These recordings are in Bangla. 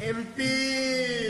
MP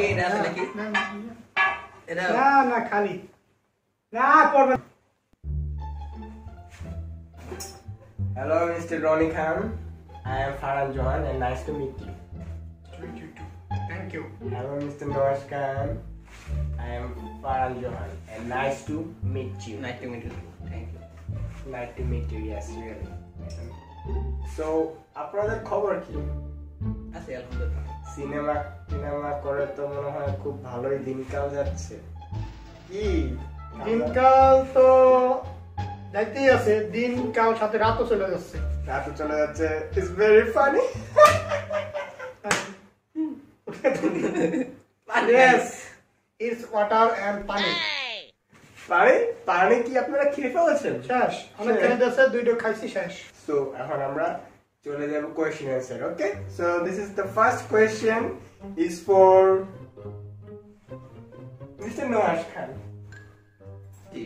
দেখি এটা আছে নাকি না, না, এটা না না খালি না পড়বে না। Hello, Mr. Ronnie Khan. I am Farhan Johan and nice to meet you. Thank you. Hello, Mr. Nawaz Khan. I am Farhan Johan and nice to meet you. Nice to meet you thank you Nice to meet you, yes, really. So, আপনাদের খবর কি আছে আলহামদুলিল্লাহ সিনেমা সিনেমা করে তো মনে হয় খুব ভালোই দিনকাল যাচ্ছে। কি? দিনকাল তো যাইতেই আছে দিনকাল সাথে রাতও চলে যাচ্ছে। রাত চলে যাচ্ছে it's very funny Yes, it's water and পানি। পানি? পানি কি আপনারা খেয়ে ফেলেছেন? শেষ। অনেক। খেয়ে দিয়েছে দুইটা খাইছি শেষ। সো এখন আমরা চলে যাব question answer okay so this is the first question is for mister Nawaz Khan ji.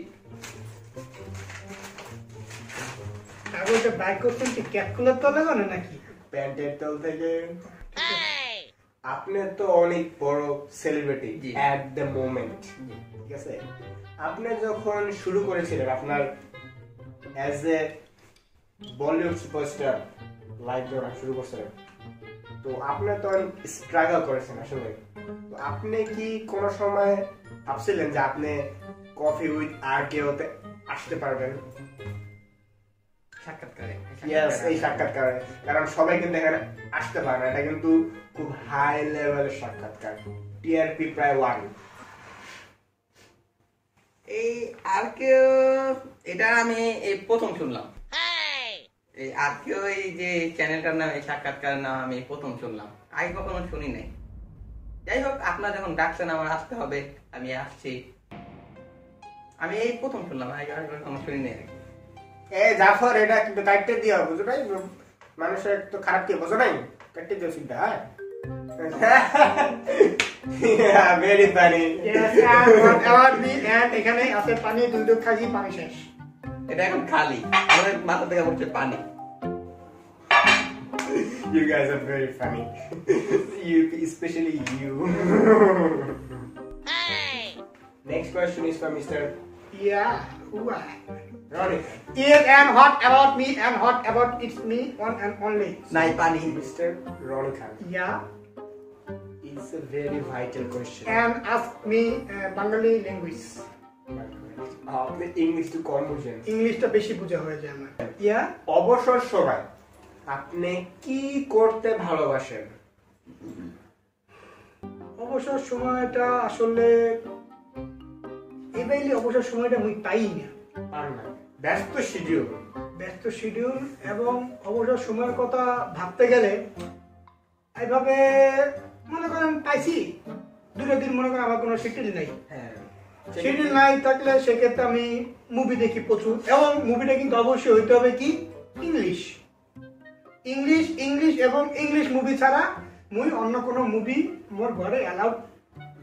Bike করছেন কি ক্যালকুলেটর লাগানো নাকি? প্যান্টের তল থেকে। আপনি তো অনেক বড় সেলিব্রিটি অ্যাট দ্য মোমেন্ট ঠিক আছে? আপনি যখন শুরু করেছিলেন আপনার as a Bollywood superstar life যখন শুরু করছিলেন তো আপনি তো স্ট্রাগল করেছেন আসলে তো আপনি কি কোনো সময় ভাবছিলেন যে আপনি কফি উইথ আর কেউতে আসতে পারবেন? সাক্ষাৎকারে। ইয়েস এই সাক্ষাৎকার। কারণ সবাই কিন্তু এখানে আসতে পারে না। এটা কিন্তু খুব হাই লেভেলের সাক্ষাৎকার। টিআরপি প্রায় ওয়ান এই আর কেউ এটা আমি এই প্রথম শুনলাম। এই আর কেউ এই যে চ্যানেলটার নাম এই সাক্ষাৎকার নাম আমি প্রথম শুনলাম। আগে কখনো শুনি নাই। যাই হোক আপনারা যখন ডাকছেন আমার আসতে হবে। আমি আসছি। আমি এই প্রথম শুনলাম আগে কখনো শুনি নাই এ জাফর এটা কিন্তু কাটতে দিও বুঝো নাই? মানুষের তো খারাপ কি বুঝো নাই? কাটতে দিও সিদ্ধা হ্যাঁ? ভেরি ফানি এখানে আছে পানি দুইটা খাইছি পানি শেষ। এটা এখন খালি আমাদের মাথা থেকে পড়ছে পানি You guys are very funny. you, especially you. Next question is from Mr. Yeah, who are? Ronnie. Yes, and what about me and what about it's me one and only. নাই পানি Mr. Ronnie Khan. Yeah, It's a very vital question. and ask me uh, Bengali language. English two কম বুঝেন। ইংলিশটা বেশি বোঝা হয়ে যায় আমার। ইয়া অবসর সময় আপনি কি করতে ভালোবাসেন? অবসর সময়টা আসলে এবাইলে অবসর সময়টা মুই পাই না। পার না ব্যস্ত শিডিউল ব্যস্ত শিডিউল এবং অবসর সময়ের কথা ভাবতে গেলে এইভাবে মনে করেন পাইছি। দুটো দিন মনে করেন আমার কোনো শিডিউল নেই। হ্যাঁ। শিডিউল নাই থাকলে সেক্ষেত্রে আমি মুভি দেখি প্রচুর। এবং মুভিটা কিন্তু অবশ্যই হইতে হবে কি? ইংলিশ ইংলিশ ইংলিশ এবং ইংলিশ মুভি ছাড়া মুই অন্য কোনো মুভি মোর ঘরে অ্যালাউড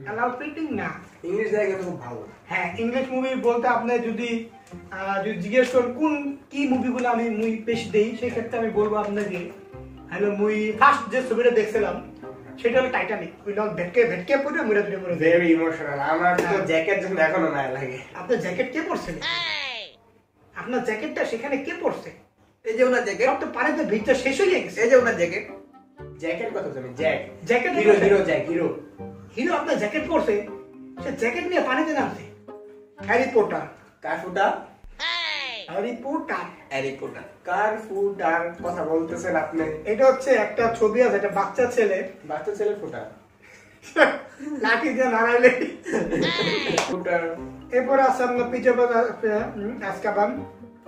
অ্যালাউড ফিটিং না। ইংলিশ জায়গা খুব ভালো। হ্যাঁ ইংলিশ মুভি বলতে আপনি যদি যদি জিজ্ঞেস করেন কোন কি মুভিগুলো আমি মুই বেশি দেই সেক্ষেত্রে আমি বলব আপনাকে হ্যালো মুই ফার্স্ট যে ছবিটা দেখছিলাম সেটা হলো টাইটানিক ওই লং ভেটকে ভেটকে পড়ে মরে দূরে মরে ভেরি ইমোশনাল আমার তো জ্যাকেট যখন এখনও না লাগে। আপনার জ্যাকেট কে পরছে আপনার জ্যাকেটটা সেখানে কে পরছে? এই যে ওনার জ্যাকেট তো পানিতে ভিজতে শেষ হয়ে গেছে। এই যে ওনার জ্যাকেট জ্যাকেট কথা জানি jack jacket hero hero jack hero hero আপনার জ্যাকেট পরছে। সে জ্যাকেট নিয়ে পানিতে নামছে। হ্যারি পোটার কার ফুটা? হ্যারি পটার কার ফুড কথা বলতেছেন আপনি? এটা হচ্ছে একটা ছবি আছে একটা বাচ্চা ছেলে। বাচ্চা ছেলে ফুটা লাঠি দিয়ে নাড়াইলে। ফুটার। এরপরে আছে আপনার পিছে আজকাবান।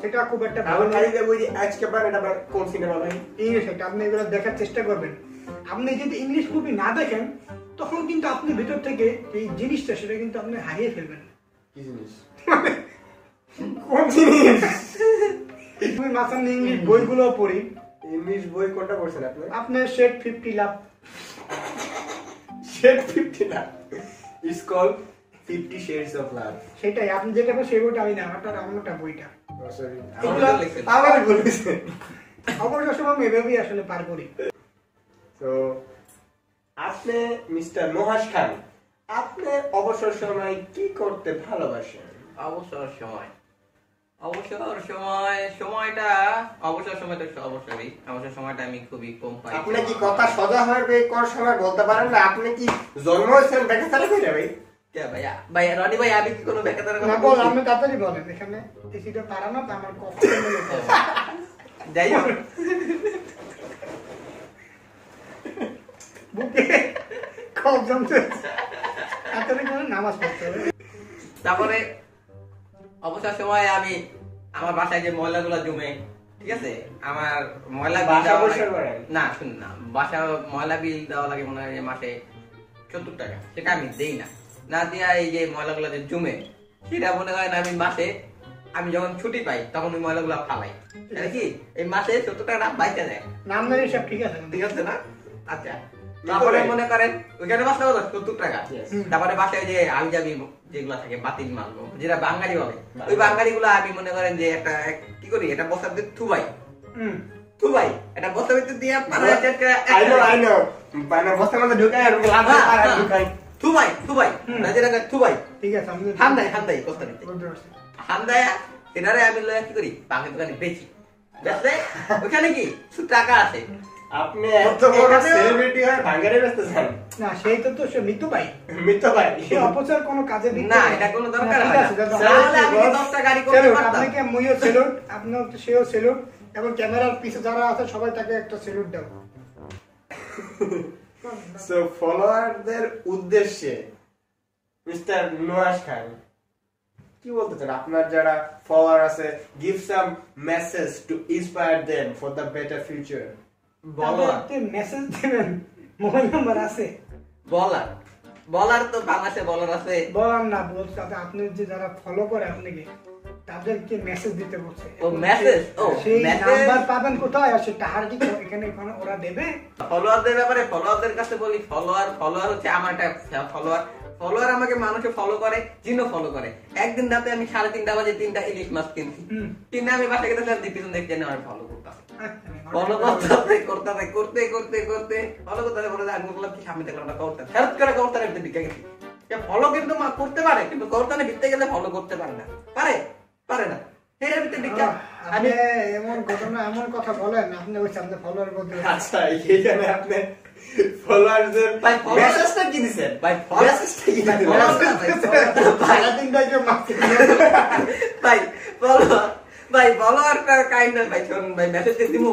সেটা খুব একটা ভালো আমার গাড়িতে বই যে আজকে এটা আবার কোন সিনেমা ভাই? ইংলিশ একটা আপনি এগুলো দেখার চেষ্টা করবেন। আপনি যদি ইংলিশ মুভি না দেখেন তখন কিন্তু আপনি ভিতর থেকে এই জিনিসটা সেটা কিন্তু আপনি হারিয়ে ফেলবেন। কি জিনিস? কোন জিনিস আমি মাঝে ইংলিশ বইগুলো পড়ি। ইংলিশ বই কোনটা পড়ছেন আপনি? Fifty love. Shade fifty it's call fifty shades of love. সেটাই আপনি যেটা সেই বইটা আমি না আমারটা আমারটা বইটা। বলেছে অবসর সময় আমি এভাবেই আসলে পার করি। তো আপনি মিস্টার নোহাস খান আপনি অবসর সময় কি করতে ভালোবাসেন? অবসর সময়। অবসর সময় সময়টা অবসর সময়টা অবসরই। অবসর সময়টা আমি খুবই কম পাই। আপনি কি কথা সোজা হবে কোন সময় বলতে পারেন না? আপনি কি জন্ম হয়েছেন কইরা ভাই? কে ভাইয়া? ভাই রনি ভাই আমি কি কোনো না বল আপনি তাড়াতাড়ি বলেন। এখানে এসিটা পারা না তো আমার কষ্ট যাই হোক। বুকে কম জমছে। তাড়াতাড়ি করে নামাজ পড়তে হবে। তারপরে অবসর সময় আমি আমার বাসায় যে ময়লাগুলো জমে ঠিক আছে? আমার ময়লা বাসা পরিষ্কার লাগে- না শুন না বাসা ময়লা বিল দেওয়া লাগে মনে হয় মাসে সত্তর টাকা সেটা আমি দেই না। না দিয়া এই যে ময়লাগুলো যে জমে সেটা মনে হয় না আমি মাসে আমি যখন ছুটি পাই তখন ওই ময়লাগুলো ফালাই। কি এই মাসে সত্তর টাকা বাইতে দেয় নাম ঠিক আছে। ঠিক আছে না? আচ্ছা। তারপরে মনে করেন ওইখানে বাসা কত? সত্তর টাকা। তারপরে বাসায় যে আমি যাবি যেগুলো থাকে বাতিল মাল যেটা বাঙালি বলে। ওই বাঙালি গুলো আমি মনে করেন যে একটা কি করি? এটা বসার দিয়ে থুবাই। থুবাই। এটা বসার ভিতর দিয়ে পানা চেটকে আই নো আই নো মানে বস্তার মধ্যে ঢুকায় আর লাভ হ্যাঁ, আর হ্যাঁ। ঢুকাই। থুবাই থুবাই। না যেটা থুবাই। ঠিক আছে আমি হান্দাই হান্দাই কথা নিতে পারছি। এটারে আমি লয়া কি করি? বাঙালি দোকানে বেচি। বেচলে ওখানে কি? কিছু টাকা আছে। আপনি এত বড় সেলিব্রিটি হয় ভাঙ্গারে ব্যস্ত যান না সেই তো তো মৃত্যু পাই মিথ্যা ভাই। সে অপচার কোনো কাজে না এটা কোনো দরকার হয় না। তাহলে গাড়ি করতে আপনাকে মুইও সেলুট আপনিও তো সেও সেলুট এবং ক্যামেরার পিছে যারা আছে সবাই তাকে একটা সেলুট দাও। সো ফলোয়ারদের উদ্দেশ্যে মিস্টার নোয়াজ খান কি বলতে চান? আপনার যারা ফলোয়ার আছে give some message to inspire them for the better future বলো তাদেরকে মেসেজ দিবেন। মোবাইল নাম্বার আছে। বলার। বলার তো বাংলাদেশে বলার আছে। বলার না বলছে আপনি যে যারা ফলো করে আপনাকে তাদেরকে মেসেজ দিতে বলছে। ও, message? ও, সেই নাম্বার পাবেন কোথায়? আর সে টাহার কি এখানে এখানে ওরা দেবে। ফলোয়ারদের ব্যাপারে ফলোয়ারদের কাছে বলি ফলোয়ার ফলোয়ার হচ্ছে আমার একটা ফলোয়ার ফলোয়ার আমাকে মানুষে ফলো করে জিনও ফলো করে। একদিন রাতে আমি সাড়ে তিনটা বাজে তিনটা ইলিশ মাছ কিনছি। কিনে আমি বাসা গেতে দেখতে আমার ফলো করতাম। ফলো করতে করতে করতে করতে করতে ফলো করতে করতে আমি বললাম কি সামনে দেখলাম না করতে হেল্প করে করতে একদিন ঢুকে গেছি। ফলো কিন্তু মা করতে পারে কিন্তু করতানে ভিতরে গেলে ফলো করতে পারে না। পারে পারে না। আমি এমন ঘটনা এমন কথা বলেন আপনি ওই সামনে ফলোয়ার বলতে আচ্ছা এইখানে আপনি ফলোয়ারদের ভাই, মেসেজটা কি দিছেন? ভাই, মেসেজটা কি ভাই, দিছেন follower- সাড়ে তিনটায় মাছ ভাই বলো ভাই বলো একটা কাইন্ড ভাই শোন ভাই মেসেজ দিমু।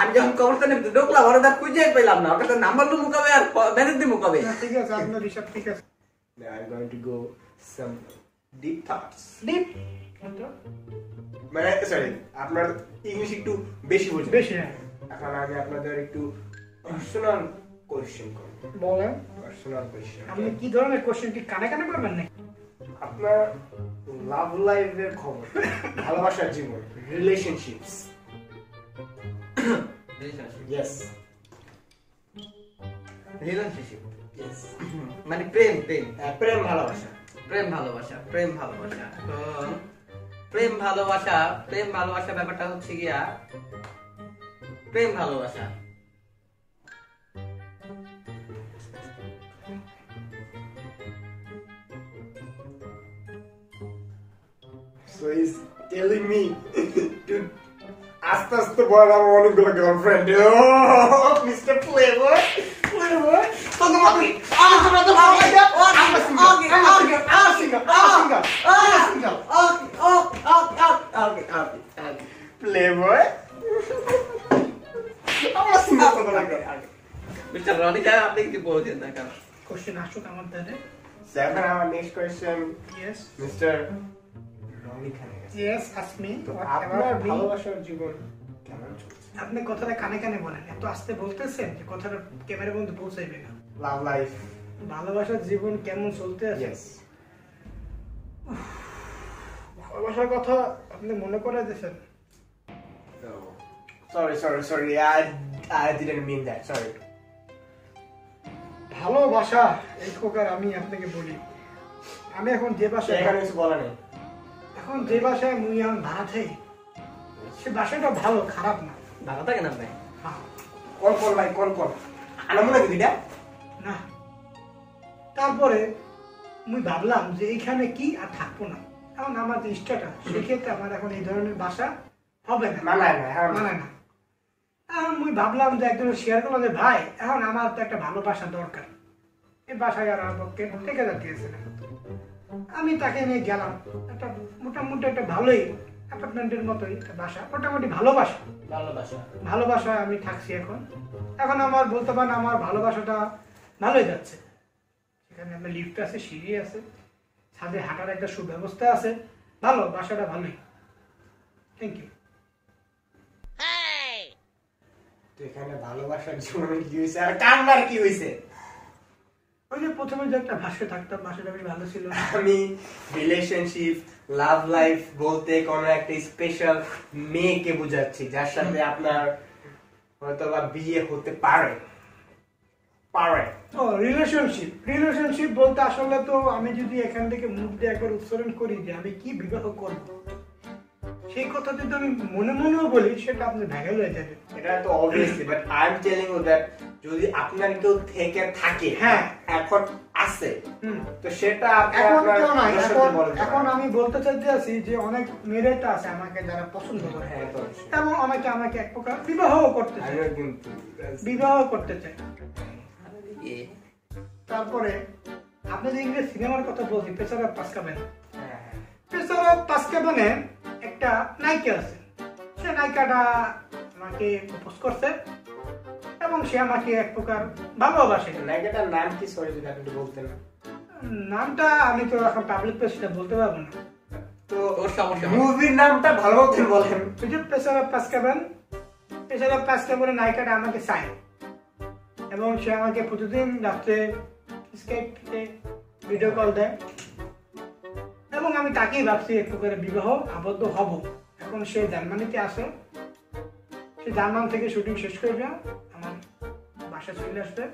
আমি যখন কবরস্থানে ঢুকলাম ওরা তার খুঁজে পেলাম না। কাছে নাম্বার লুমু কবে আর মেসেজ দিমু কবে ঠিক আছে আপনার হিসাব ঠিক আছে। Going to go some deep thoughts. Deep মানে সরি আপনার ইংলিশ একটু বেশি বুঝবেন বেশি হ্যাঁ। এখন আমি আপনাদের একটু পার্সোনাল কোয়েশ্চেন করব। বলেন। পার্সোনাল কোয়েশ্চেন আপনি কি ধরনের কোশ্চেন কি কানে কানে করবেন নাকি? আপনার লাভ লাইফের খবর। ভালোবাসার জীবন রিলেশনশিপস ইয়েস রিলেশনশিপ ইয়েস মানে প্রেম প্রেম। প্রেম ভালোবাসা। প্রেম ভালোবাসা প্রেম ভালোবাসা। তো প্রেম ভালোবাসা প্রেম ভালোবাসা ব্যাপারটা হচ্ছে গিয়া প্রেম ভালোবাসা। So he's telling me to আস্তে আস্তে বল আমার অনেকগুলো girlfriend mister flavour flavour okay okay playboy আমার সিনেমা কথা লাগে মিস্টার রনি খান আপনি কিছু বলছেন না কেন? কোশ্চেন আসুক আমার দ্বারে এখন আমার next question yes mister yes আপনার ভালোবাসার জীবন কেমন চলছে? আপনি কথাটা কানে কানে বলেন এত আস্তে বলতেছেন যে কথাটা ক্যামেরার মধ্যে পৌঁছাইবে না। লাভ লাইফ ভালোবাসার জীবন কেমন চলতে আছে? ভালোবাসার কথা আপনি মনে করে দিয়েছেন sorry sorry sorry I I didn't mean that sorry ভালোবাসা এই প্রকার আমি আপনাকে বলি। আমি এখন যে বাসায় এখানে কিছু বলা নেই। এখন যে বাসায় মুই এখন ভাড়া থাই সে বাসাটা ভালো খারাপ না। ভালো থাকেন আপনি ভাই? কল কল ভাই কল কল। আনামো নাকি দুইটা না। তারপরে মুই ভাবলাম যে এইখানে কি আর থাকব না। এখন আমার যে ইষ্টটা সেক্ষেত্রে আমার এখন এই ধরনের বাসা হবে না। মানায় না হ্যাঁ মানে না। এখন মুই ভাবলাম যে একজন শেয়ার করলাম যে ভাই এখন আমার তো একটা ভালো বাসা দরকার। এই বাসায় আর আমার পক্ষে থেকে যাচ্ছে না। আমি তাকে নিয়ে গেলাম। একটা মোটামুটি একটা ভালোই অ্যাপার্টমেন্টের মতোই একটা বাসা মোটামুটি ভালো বাসা। ভালোবাসা ভালোবাসায় আমি থাকছি এখন। এখন আমার বলতে পারেন আমার ভালোবাসাটা ভালোই যাচ্ছে। সেখানে আমার লিফট আছে সিঁড়ি আছে ছাদে হাঁটার একটা সুব্যবস্থা আছে। ভালো বাসাটা ভালোই। থ্যাংক ইউ এখানে ভালোবাসার জীবনে কি হয়েছে? আর কান্নার কি হয়েছে? ওই যে প্রথমে যে একটা থাকতাম বাসাটা বেশ ভালো ছিল। আমি রিলেশনশিপ লাভ লাইফ বলতে কোনো একটা স্পেশাল মেয়েকে বোঝাচ্ছি যার সাথে আপনার হয়তো বা বিয়ে হতে পারে। পারে। ও রিলেশনশিপ রিলেশনশিপ বলতে আসলে তো আমি যদি এখান থেকে মুখ দিয়ে একবার উচ্চারণ করি যে আমি কি বিবাহ করব? সেই কথা যদি আমি মনে মনেও বলি সেটা আপনি ভেঙে হয়ে যাবে এটা তো obviously but I am telling you that যদি আপনার কেউ থেকে থাকে হ্যাঁ। এখন আছে তো সেটা এখন আপনার কেউ নাই। এখন আমি বলতে চাইতে আছি যে অনেক মেয়েটা আছে আমাকে যারা পছন্দ করে। হ্যাঁ তো অবশ্যই। এবং অনেকে আমাকে এক প্রকার বিবাহ করতে চায়। বিবাহ করতে চায়। তারপরে আপনি যে ইংরেজ সিনেমার কথা বলছি পেছারা পাসকাবেন হ্যাঁ, হ্যাঁ। পেছারা পাসকাবেনে একটা নায়িকা আছে। সে নায়িকাটা আমাকে প্রপোজ করছে এবং সে আমাকে এক প্রকার ভালোবাসে। নায়িকাটার নাম কি? সরি যদি আপনি বলতেন। নামটা আমি তো এখন পাবলিক প্লেসটা বলতে পারব না। তো ওর সমস্যা মুভির নামটা ভালো মতো বলেন। ওই যে পেশারা পাসকাবেন পেশারা পাসকাবেনের নায়িকাটা আমাকে চায়। এবং সে আমাকে প্রতিদিন রাত্রে স্কাইপে ভিডিও কল দেয়। এবং আমি তাকেই ভাবছি একটু করে বিবাহ আবদ্ধ হব। এখন সে জার্মানিতে আসে সে জার্মান থেকে শুটিং শেষ করে দেয় আমার বাসা চলে আসবে।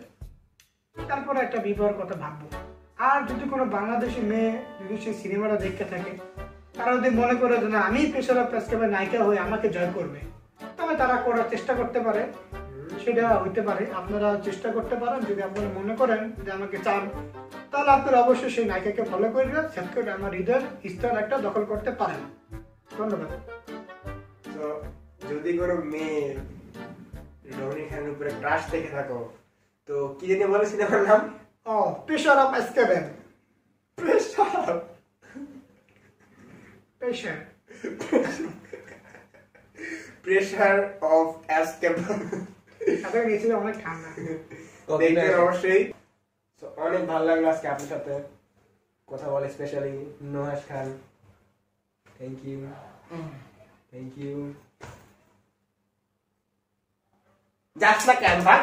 তারপরে একটা বিবাহের কথা ভাববো। আর যদি কোনো বাংলাদেশি মেয়ে যদি সে সিনেমাটা দেখতে থাকে, তারা যদি মনে করে যে না আমি পেশারা প্রেসক্রাইবের নায়িকা হয়ে আমাকে জয় করবে, তবে তারা করার চেষ্টা করতে পারে। সেটা হইতে পারে। আপনারা চেষ্টা করতে পারেন যদি আপনারা মনে করেন যে আমাকে চান তাহলে আপনারা অবশ্যই সেই নায়িকাকে ফলো করে সেট করে আমার হৃদয়ের স্তর একটা দখল করতে পারেন। ধন্যবাদ। তো যদি কোনো মেয়ে রনি খানের উপরে ক্রাশ দেখে থাকো তো কি জানি বলে সিনেমার নাম? ও pressure of escape pressure pressure pressure of escape তাদের গেছিল অনেক ঠান্ডা। দেখবেন অবশ্যই। অনেক ভালো লাগল আজকে আপনার সাথে। কথা বলে specially নোহাস Khan. Thank you thank you যাস না কেন ভাই?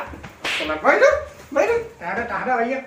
তোমার বাইরে বাইরে টাটা টাটা ভাইয়া।